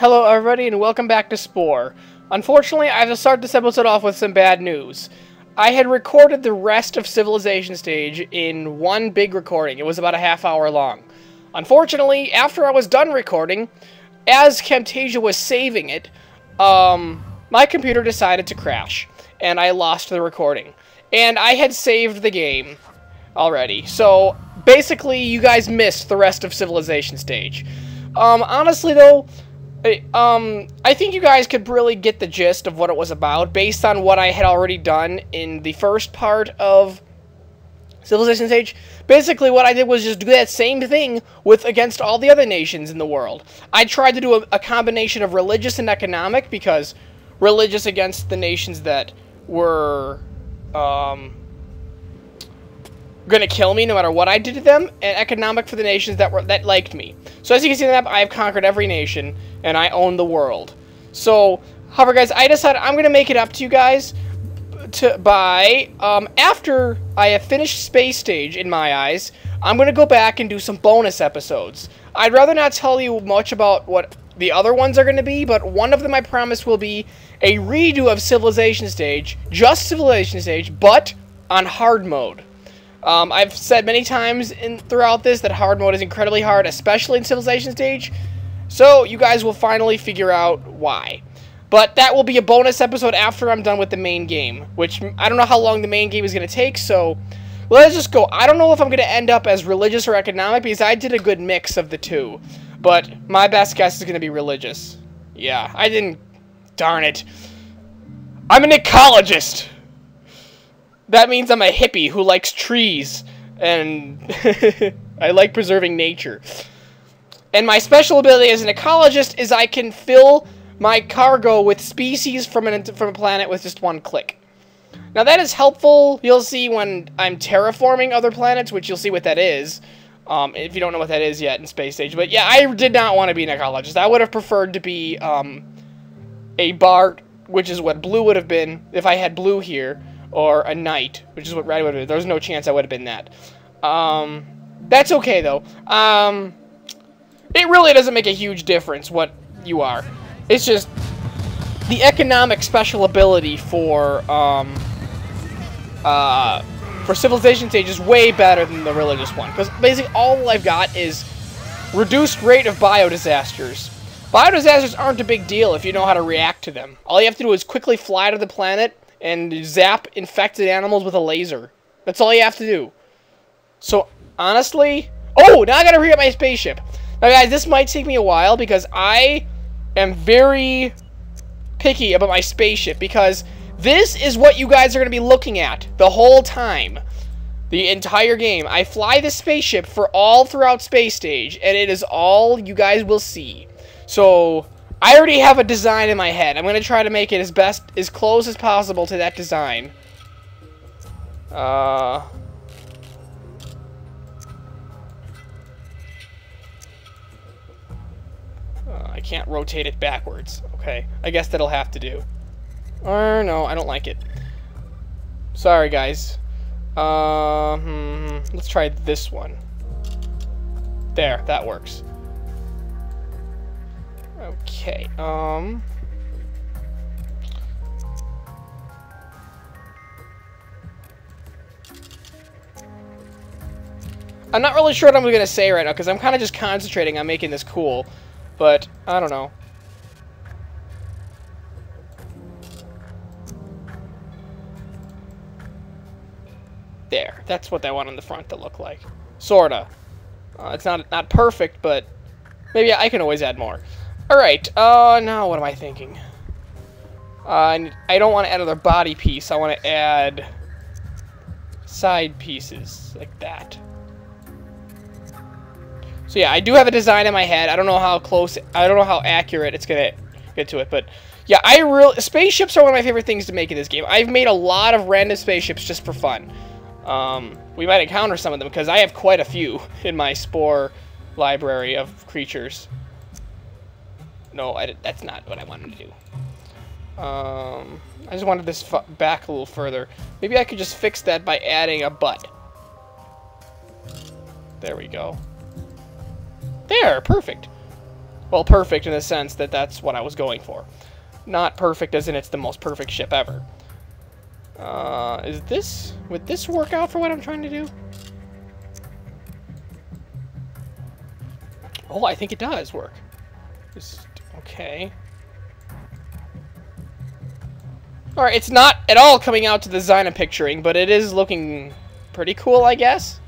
Hello, everybody, and welcome back to Spore. Unfortunately, I have to start this episode off with some bad news. I had recorded the rest of Civilization Stage in one big recording. It was about a half hour long. Unfortunately, after I was done recording, as Camtasia was saving it, um, my computer decided to crash, and I lost the recording. And I had saved the game already, so basically you guys missed the rest of Civilization Stage. Um, honestly though, um, I think you guys could really get the gist of what it was about based on what I had already done in the first part of Civilization Stage. Basically, what I did was just do that same thing with against all the other nations in the world. I tried to do a, a combination of religious and economic because religious against the nations that were um, to kill me no matter what I did to them, and economic for the nations that were that liked me. So as you can see in the map, I have conquered every nation, and I own the world. So, however, guys, I decided I'm to make it up to you guys to by um, after I have finished Space Stage in my eyes. I'm to go back and do some bonus episodes. I'd rather not tell you much about what the other ones are going to be, but one of them I promise will be a redo of Civilization Stage, just Civilization Stage, but on hard mode. Um, I've said many times in throughout this that hard mode is incredibly hard, especially in Civilization Stage. So you guys will finally figure out why. But that will be a bonus episode after I'm done with the main game, which I don't know how long the main game is going to take, so let's just go. I don't know if I'm going to end up as religious or economic because I did a good mix of the two. But my best guess is going to be religious. Yeah, I didn't... Darn it. I'm an ecologist! That means I'm a hippie who likes trees and I like preserving nature. And my special ability as an ecologist is I can fill my cargo with species from, an, from a planet with just one click. Now that is helpful, you'll see when I'm terraforming other planets, which you'll see what that is. Um, if you don't know what that is yet in Space Stage. But yeah, I did not want to be an ecologist. I would have preferred to be um, a Bard, which is what Blue would have been if I had Blue here or a knight, which is what red would have been. There's no chance I would have been that. Um, that's okay, though. Um, it really doesn't make a huge difference what you are. It's just the economic special ability for, um, uh, for Civilization Stage is way better than the religious one. Because basically all I've got is reduced rate of biodisasters. Biodisasters aren't a big deal if you know how to react to them. All you have to do is quickly fly to the planet, and zap infected animals with a laser. That's all you have to do. So, honestly... Oh, now I gotta re-up my spaceship. Now, guys, this might take me a while because I am very picky about my spaceship because this is what you guys are going to be looking at the whole time. The entire game. I fly the spaceship for all throughout Space Stage, and it is all you guys will see. So, I already have a design in my head. I'm to try to make it as best, as close as possible to that design. Uh... uh I can't rotate it backwards. Okay, I guess that'll have to do. Or no, I don't like it. Sorry, guys. Hmm, let's try this one. There, that works. Okay, um... I'm not really sure what I'm going to say right now, because I'm kind of just concentrating on making this cool. But, I don't know. There. That's what I want on the front to look like. Sorta. Uh, it's not not perfect, but maybe I can always add more. Alright, uh, now what am I thinking? Uh, I don't want to add another body piece. I want to add side pieces, like that. So yeah, I do have a design in my head. I don't know how close, I don't know how accurate it's going to get to it, but yeah, I really, spaceships are one of my favorite things to make in this game. I've made a lot of random spaceships just for fun. Um, we might encounter some of them because I have quite a few in my Spore library of creatures. No, I, that's not what I wanted to do. Um, I just wanted this back a little further. Maybe I could just fix that by adding a butt. There we go. There, perfect. Well, perfect in the sense that that's what I was going for. Not perfect as in it's the most perfect ship ever. Uh, is this... Would this work out for what I'm trying to do? Oh, I think it does work. Just, okay. Alright, it's not at all coming out to the design I'm picturing, but it is looking pretty cool, I guess.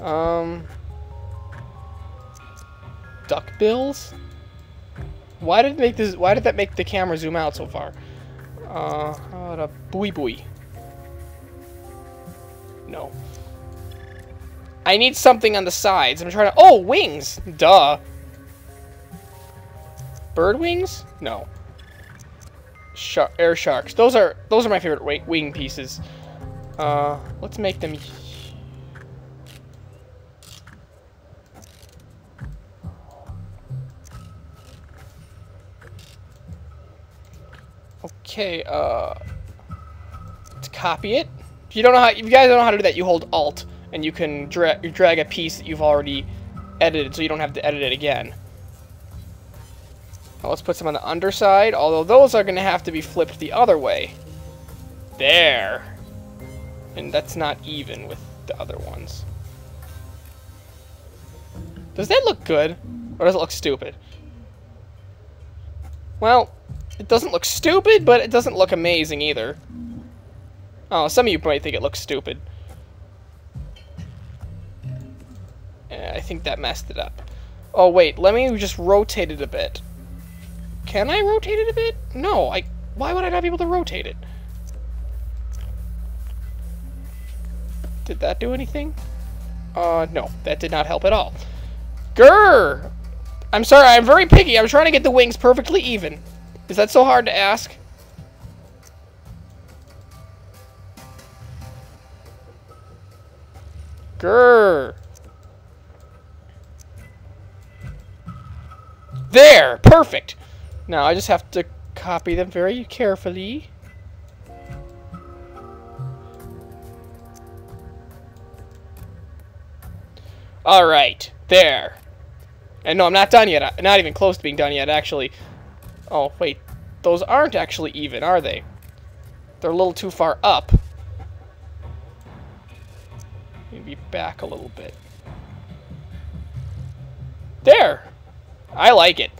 Um... Duck bills? Why did make this? Why did that make the camera zoom out so far? Uh, how about a buoy buoy? No. I need something on the sides. I'm trying to. Oh, wings. Duh. Bird wings? No. Air sharks. Those are those are my favorite wing pieces. Uh, let's make them Okay, uh, to copy it. If you don't know how, if you guys don't know how to do that, you hold Alt, and you can dra drag a piece that you've already edited, so you don't have to edit it again. Now let's put some on the underside, although those are going to have to be flipped the other way. There. And that's not even with the other ones. Does that look good? Or does it look stupid? Well, it doesn't look stupid, but it doesn't look amazing either. Oh, some of you might think it looks stupid. Eh, I think that messed it up. Oh, wait, let me just rotate it a bit. Can I rotate it a bit? No, I... Why would I not be able to rotate it? Did that do anything? Uh, no, that did not help at all. Grr! I'm sorry, I'm very picky. I'm trying to get the wings perfectly even. Is that so hard to ask? Grr. There! Perfect! Now I just have to copy them very carefully. Alright, there. And no, I'm not done yet. I'm not even close to being done yet, actually. Oh, wait. Those aren't actually even, are they? They're a little too far up. Maybe back a little bit. There! I like it.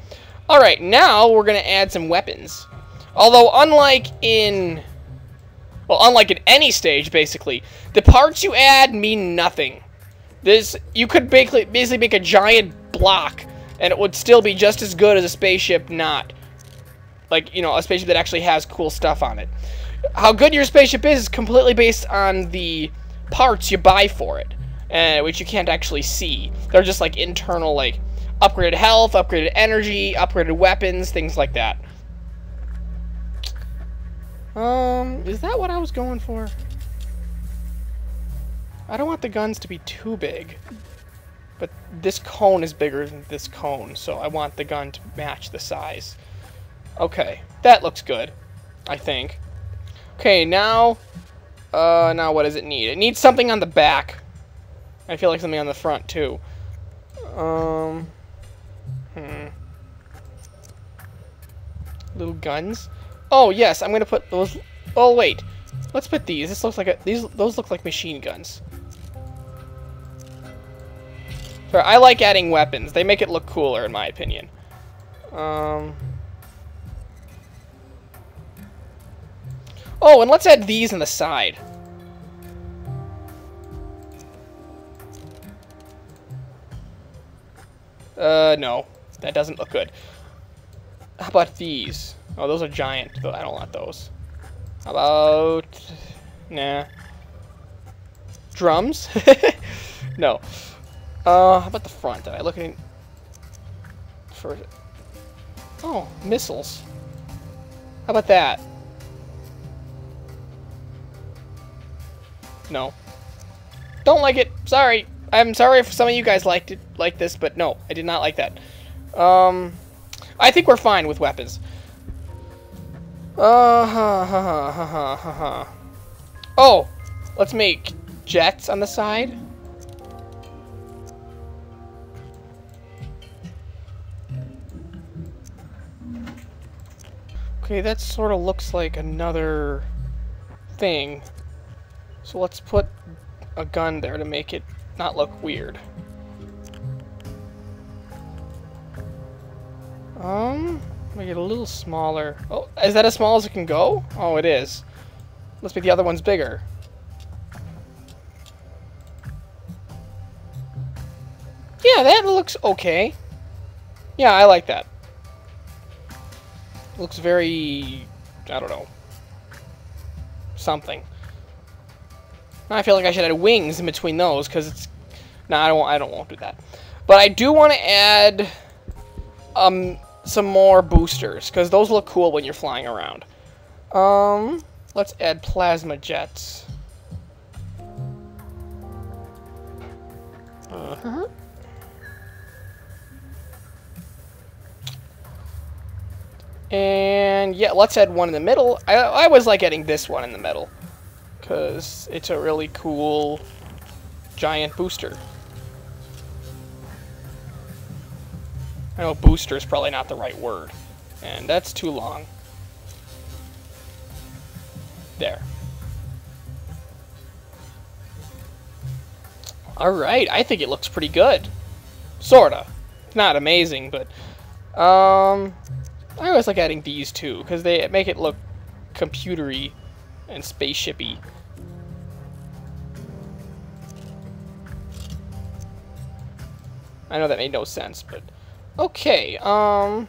Alright, now we're going to add some weapons. Although, unlike in... Well, unlike in any stage, basically, the parts you add mean nothing. This, you could basically, basically make a giant block, and it would still be just as good as a spaceship not like you know a spaceship that actually has cool stuff on it. How good your spaceship is is completely based on the parts you buy for it, uh, which you can't actually see. They're just like internal like upgraded health, upgraded energy, upgraded weapons, things like that. Um, is that what I was going for? I don't want the guns to be too big. But this cone is bigger than this cone, so I want the gun to match the size. Okay, that looks good, I think. Okay, now, uh, now what does it need? It needs something on the back. I feel like something on the front, too. Um, hmm. Little guns. Oh, yes, I'm gonna put those, oh, wait. Let's put these. This looks like a, these, those look like machine guns. Sorry, I like adding weapons. They make it look cooler, in my opinion. Um... Oh, and let's add these on the side. Uh, no. That doesn't look good. How about these? Oh, those are giant. I don't want those. How about... Nah. Drums? no. Uh, how about the front? Did I look at... For... Oh, missiles. How about that? No. Don't like it. Sorry. I'm sorry if some of you guys liked it like this, but no, I did not like that. Um, I think we're fine with weapons. Uh, huh, huh huh huh huh. Oh, let's make jets on the side. Okay, that sort of looks like another thing. So let's put a gun there to make it not look weird. Um, make it a little smaller. Oh, is that as small as it can go? Oh, it is. Let's make the other ones bigger. Yeah, that looks okay. Yeah, I like that. Looks very... I don't know. Something. I feel like I should add wings in between those, because it's... No, I don't, I don't won't do that. But I do want to add um, some more boosters, because those look cool when you're flying around. Um, let's add plasma jets. Uh-huh. And yeah, let's add one in the middle. I, I always like adding this one in the middle. Because it's a really cool giant booster. I know booster is probably not the right word. And that's too long. There. Alright, I think it looks pretty good. Sorta. Not amazing, but... Um, I always like adding these too, because they make it look computery and spaceshipy. I know that made no sense, but okay. Um,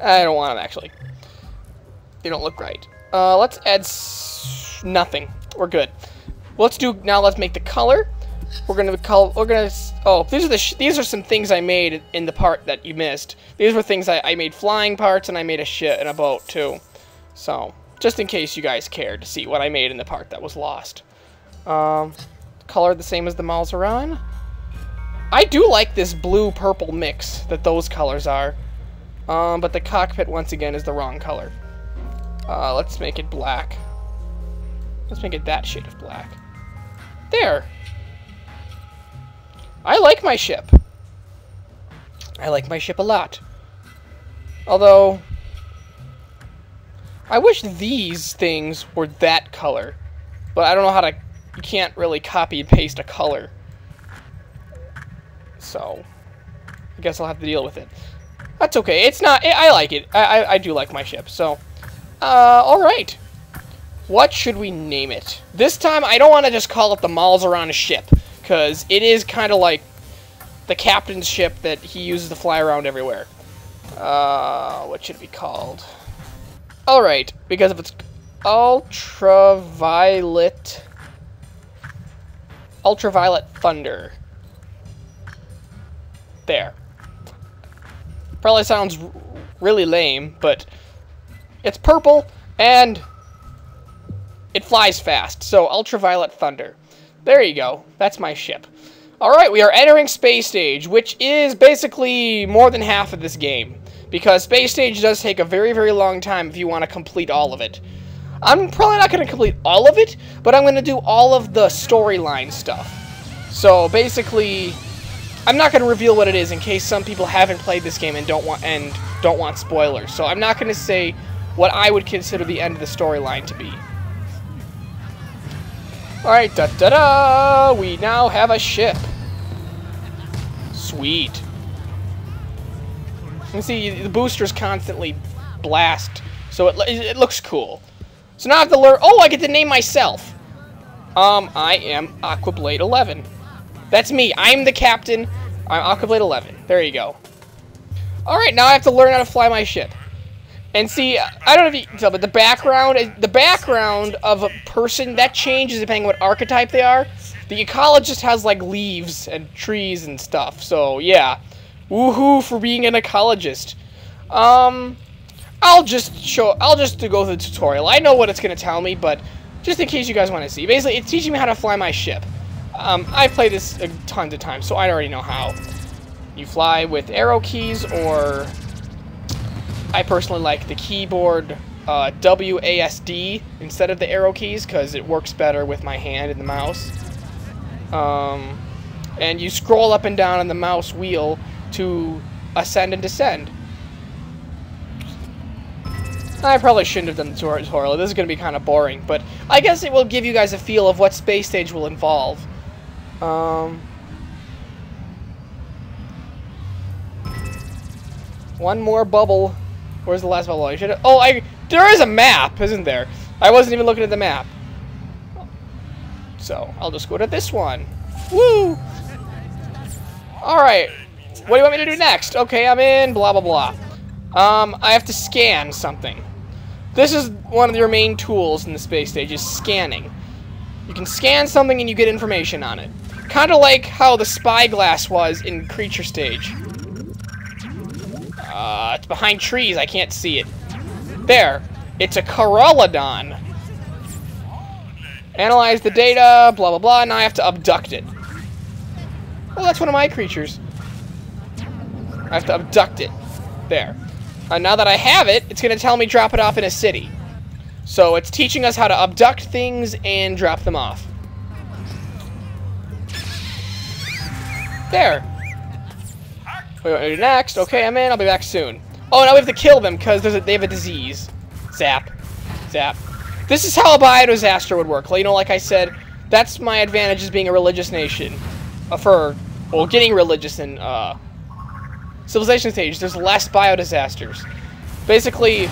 I don't want them actually. They don't look right. Uh, let's add nothing. We're good. Let's do now. Let's make the color. We're gonna call. We're gonna. Oh, these are the. these are some things I made in the part that you missed. These were things I, I made flying parts, and I made a shit and a boat too. So just in case you guys cared to see what I made in the part that was lost. Um, color the same as the Malzaran. I do like this blue-purple mix that those colors are. Um, but the cockpit, once again, is the wrong color. Uh, let's make it black. Let's make it that shade of black. There. I like my ship. I like my ship a lot. Although, I wish these things were that color. But I don't know how to... You can't really copy and paste a color. So, I guess I'll have to deal with it. That's okay. It's not... I like it. I, I, I do like my ship. So, uh, alright. What should we name it? This time, I don't want to just call it the Malzaran ship, because it is kind of like the captain's ship that he uses to fly around everywhere. Uh, what should it be called? Alright, because if it's ultraviolet... Ultraviolet Thunder. There. Probably sounds really lame, but it's purple, and it flies fast, so ultraviolet thunder. There you go. That's my ship. Alright, we are entering Space Stage, which is basically more than half of this game. Because Space Stage does take a very, very long time if you want to complete all of it. I'm probably not going to complete all of it, but I'm going to do all of the storyline stuff. So basically, I'm not going to reveal what it is in case some people haven't played this game and don't want and don't want spoilers. So I'm not going to say what I would consider the end of the storyline to be. Alright, da-da-da! We now have a ship. Sweet. Can see the boosters constantly blast, so it, it looks cool. So now I have to learn... Oh, I get to name myself. Um, I am Aquablade 11. That's me. I'm the captain. I'm Aquablade 11. There you go. Alright, now I have to learn how to fly my ship. And see, I don't know if you can tell, but the background, the background of a person, that changes depending on what archetype they are. The ecologist has, like, leaves and trees and stuff, so, yeah. Woohoo for being an ecologist. Um, I'll just show, I'll just go through the tutorial. I know what it's going to tell me, but just in case you guys want to see. Basically, it's teaching me how to fly my ship. Um, I've played this tons of times, so I already know how. You fly with arrow keys or I personally like the keyboard uh, WASD instead of the arrow keys because it works better with my hand and the mouse. Um, And you scroll up and down on the mouse wheel to ascend and descend. I probably shouldn't have done the tutorial. This is going to be kind of boring, but I guess it will give you guys a feel of what Space Stage will involve. Um, one more bubble. Where's the last bubble? I should. Oh, I. There is a map, isn't there? I wasn't even looking at the map. So I'll just go to this one. Woo! All right. What do you want me to do next? Okay, I'm in. Blah blah blah. Um, I have to scan something. This is one of your main tools in the space stage, is scanning. You can scan something and you get information on it. Kind of like how the spyglass was in Creature Stage. Uh, it's behind trees, I can't see it. There. It's a Corallodon. Analyze the data, blah blah blah, now I have to abduct it. Well, that's one of my creatures. I have to abduct it. There. And now that I have it, it's going to tell me drop it off in a city. So it's teaching us how to abduct things and drop them off. There. What do next? Okay, I'm in. I'll be back soon. Oh, now we have to kill them because they have a disease. Zap. Zap. This is how a biodisaster would work. You know, like I said, that's my advantage as being a religious nation. Uh, for, well, getting religious in, uh, Civilization stage, there's less biodisasters. Basically,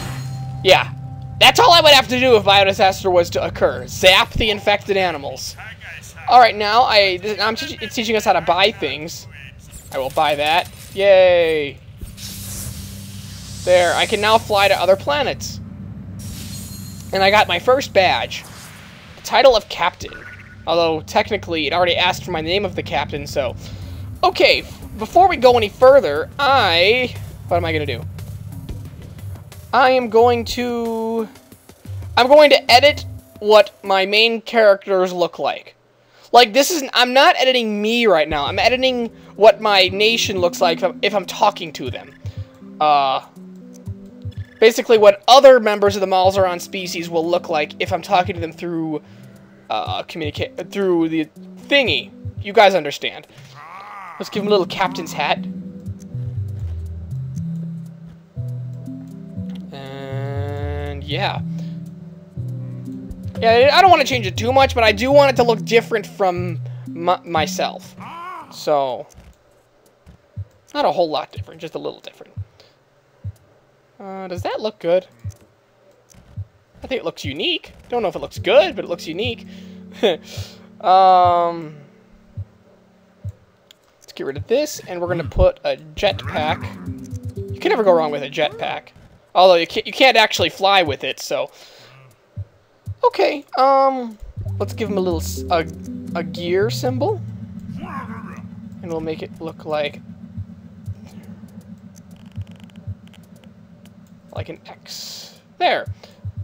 yeah. That's all I would have to do if biodisaster was to occur. Zap the infected animals. Alright, now I, I'm te it's teaching us how to buy things. I will buy that. Yay. There, I can now fly to other planets. And I got my first badge. The title of captain. Although, technically, it already asked for my name of the captain, so... Okay, before we go any further, I... What am I going to do? I am going to... I'm going to edit what my main characters look like. Like, this is... I'm not editing me right now. I'm editing what my nation looks like if I'm, if I'm talking to them. Uh... Basically, what other members of the Malzaron species will look like if I'm talking to them through... Uh, communicate... Through the thingy. You guys understand. Let's give him a little captain's hat. And yeah. Yeah, I don't want to change it too much, but I do want it to look different from myself. So, not a whole lot different, just a little different. Uh, does that look good? I think it looks unique. Don't know if it looks good, but it looks unique. um, get rid of this, and we're going to put a jetpack. You can never go wrong with a jetpack. Although you can't, you can't actually fly with it, so... Okay, um... Let's give him a little... a, a gear symbol. And we'll make it look like... Like an X. There.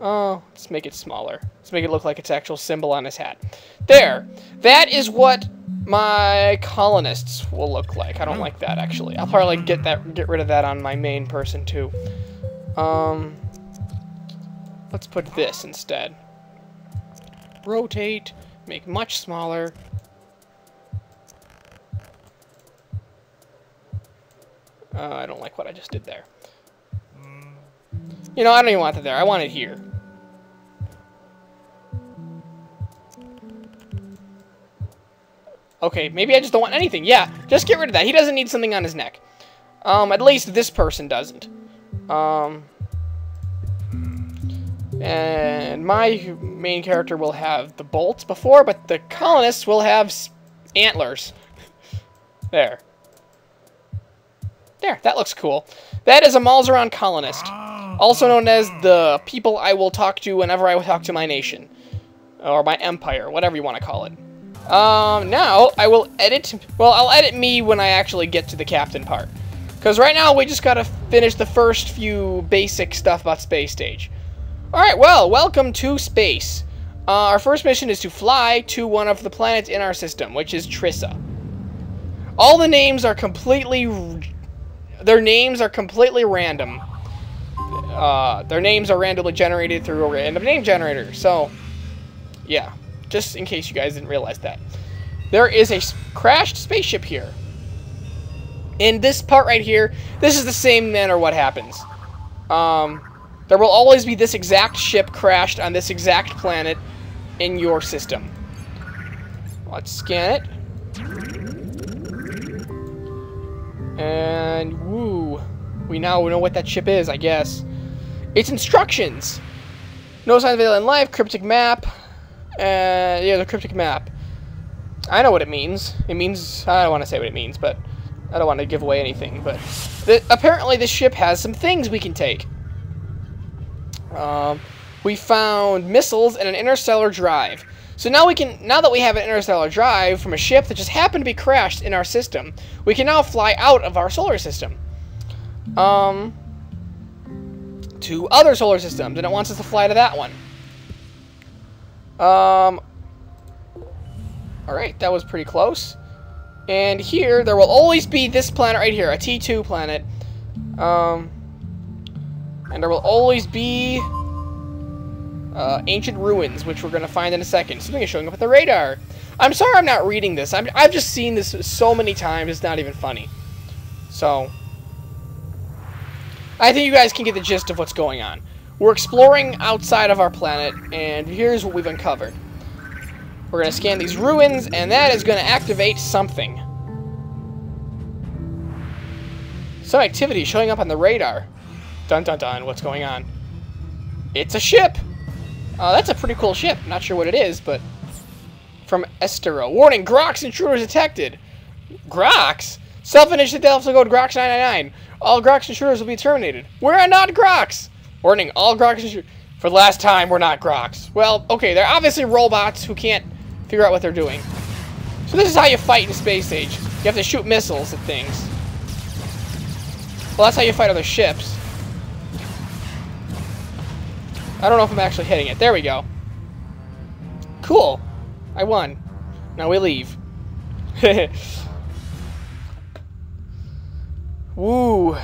Oh, let's make it smaller. Let's make it look like its actual symbol on his hat. There. That is what my colonists will look like. I don't like that actually. I'll probably get that get rid of that on my main person too. Um let's put this instead. Rotate, make much smaller. Uh, I don't like what I just did there. You know, I don't even want it there. I want it here. Okay, maybe I just don't want anything. Yeah, just get rid of that. He doesn't need something on his neck. Um, at least this person doesn't. Um, and my main character will have the bolts before, but the colonists will have antlers. there. There, that looks cool. That is a Malzaron colonist. Also known as the people I will talk to whenever I talk to my nation. Or my empire, whatever you want to call it. Um, now, I will edit, well, I'll edit me when I actually get to the captain part. Because right now, we just gotta finish the first few basic stuff about Space Stage. Alright, well, welcome to space. Uh, our first mission is to fly to one of the planets in our system, which is Trissa. All the names are completely... Their names are completely random. Uh, their names are randomly generated through a random name generator, so... Yeah just in case you guys didn't realize that. there is a crashed spaceship here. In this part right here, this is the same manner what happens. Um, there will always be this exact ship crashed on this exact planet in your system. Let's scan it. And, woo. We now know what that ship is, I guess. It's instructions. No signs of alien life, cryptic map. Uh, yeah, the cryptic map. I know what it means. It means, I don't want to say what it means, but I don't want to give away anything. But the, apparently this ship has some things we can take. Um, we found missiles and an interstellar drive. So now we can, now that we have an interstellar drive from a ship that just happened to be crashed in our system, we can now fly out of our solar system. Um, to other solar systems, and it wants us to fly to that one. Um, alright, that was pretty close. And here, there will always be this planet right here, a T2 planet. Um, and there will always be uh, ancient ruins, which we're going to find in a second. Something is showing up at the radar. I'm sorry I'm not reading this. i have just seen this so many times, it's not even funny. So, I think you guys can get the gist of what's going on. We're exploring outside of our planet, and here's what we've uncovered. We're going to scan these ruins, and that is going to activate something. Some activity showing up on the radar. Dun dun dun, what's going on? It's a ship! Uh, that's a pretty cool ship. Not sure what it is, but... From Estero. Warning, Grox intruders detected! Grox? Self-initiative Delta Code Grox 999. All Grox intruders will be terminated. We're not Grox! Warning, all intruders... For the last time, we're not Grox. Well, okay, they're obviously robots who can't figure out what they're doing. So this is how you fight in Space Age. You have to shoot missiles at things. Well, that's how you fight other ships. I don't know if I'm actually hitting it. There we go. Cool. I won. Now we leave. Woo.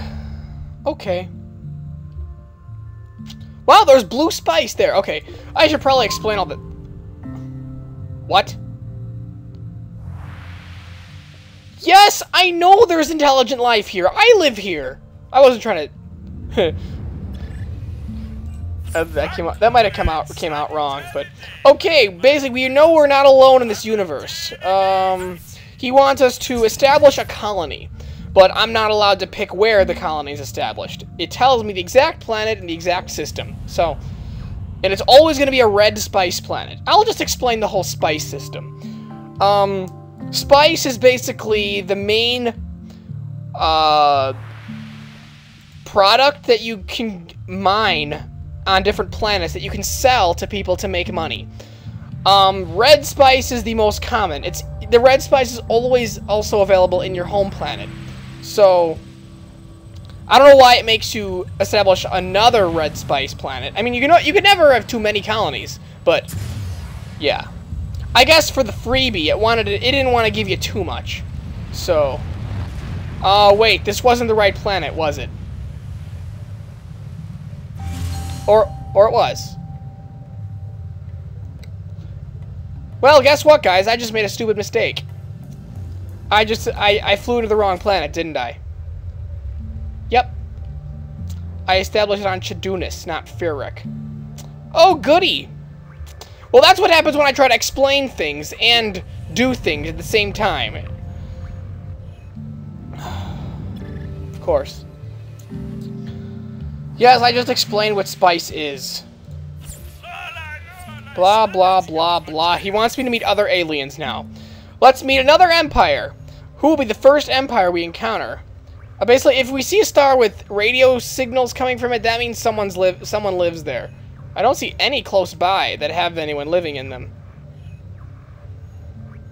Okay. Wow, there's blue spice there. Okay, I should probably explain all the... What? Yes, I know there's intelligent life here. I live here. I wasn't trying to... uh, that came out, that might have come out came out wrong, but okay. Basically, we know we're not alone in this universe. Um, he wants us to establish a colony, but I'm not allowed to pick where the colony is established. It tells me the exact planet and the exact system. So, and it's always going to be a red spice planet. I'll just explain the whole spice system. Um, spice is basically the main uh, product that you can mine on different planets that you can sell to people to make money. Um, red spice is the most common. It's the red spice is always also available in your home planet. So I don't know why it makes you establish another red spice planet. I mean, you can you can never have too many colonies, but yeah. I guess for the freebie, it wanted to, it didn't want to give you too much. So, uh, wait, this wasn't the right planet, was it? Or, or it was. Well, guess what, guys? I just made a stupid mistake. I just, I, I flew to the wrong planet, didn't I? Yep. I established it on Chadunus, not Firek. Oh, goody! Well, that's what happens when I try to explain things and do things at the same time. of course. Yes, I just explained what spice is. Blah, blah, blah, blah. He wants me to meet other aliens now. Let's meet another empire. Who will be the first empire we encounter? Uh, basically, if we see a star with radio signals coming from it, that means someone's live someone lives there. I don't see any close by that have anyone living in them.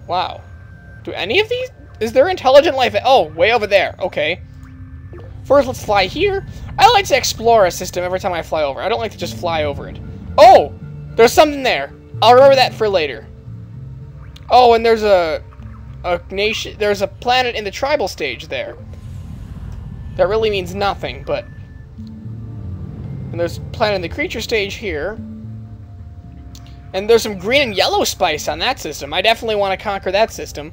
Wow. Do any of these... Is there intelligent life... Oh, way over there. Okay. First, let's fly here. I like to explore a system every time I fly over. I don't like to just fly over it. Oh! There's something there. I'll remember that for later. Oh, and there's a... A nation... There's a planet in the tribal stage there. That really means nothing, but... And there's a planet in the creature stage here. And there's some green and yellow spice on that system. I definitely want to conquer that system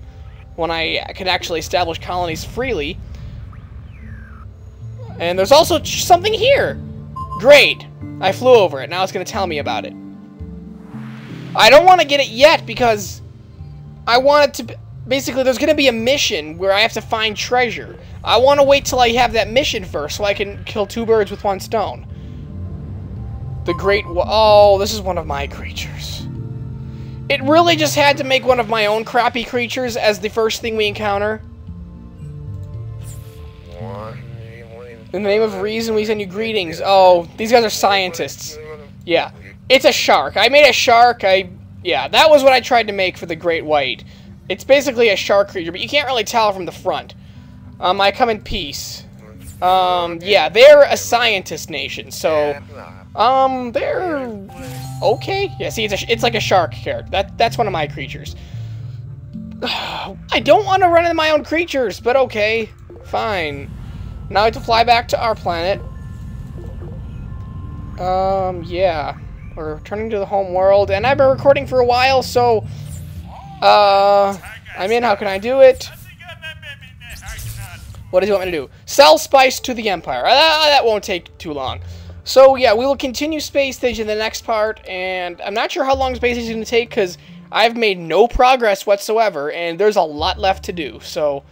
when I can actually establish colonies freely. And there's also something here. Great. I flew over it. Now it's going to tell me about it. I don't want to get it yet because I want it to... Basically, there's going to be a mission where I have to find treasure. I want to wait till I have that mission first so I can kill two birds with one stone. The Great... Oh, this is one of my creatures. It really just had to make one of my own crappy creatures as the first thing we encounter. In the name of reason, we send you greetings. Oh, these guys are scientists. Yeah. It's a shark. I made a shark. I... Yeah, that was what I tried to make for the Great White. It's basically a shark creature, but you can't really tell from the front. Um, I come in peace. Um, yeah, they're a scientist nation, so... Um, they're... Okay. Yeah, see, it's, a, it's like a shark character. That, that's one of my creatures. I don't want to run into my own creatures, but okay. Fine. Now I have to fly back to our planet. Um, yeah. We're returning to the home world, and I've been recording for a while, so... Uh, I'm in. How can I do it? What does he want me to do? Sell spice to the Empire. Uh, that won't take too long. So, yeah, we will continue Space Stage in the next part, and I'm not sure how long Space Stage is going to take, because I've made no progress whatsoever, and there's a lot left to do. So,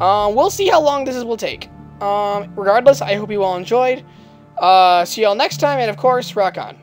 um, we'll see how long this will take. Um, regardless, I hope you all enjoyed. Uh, see y'all next time, and of course, rock on.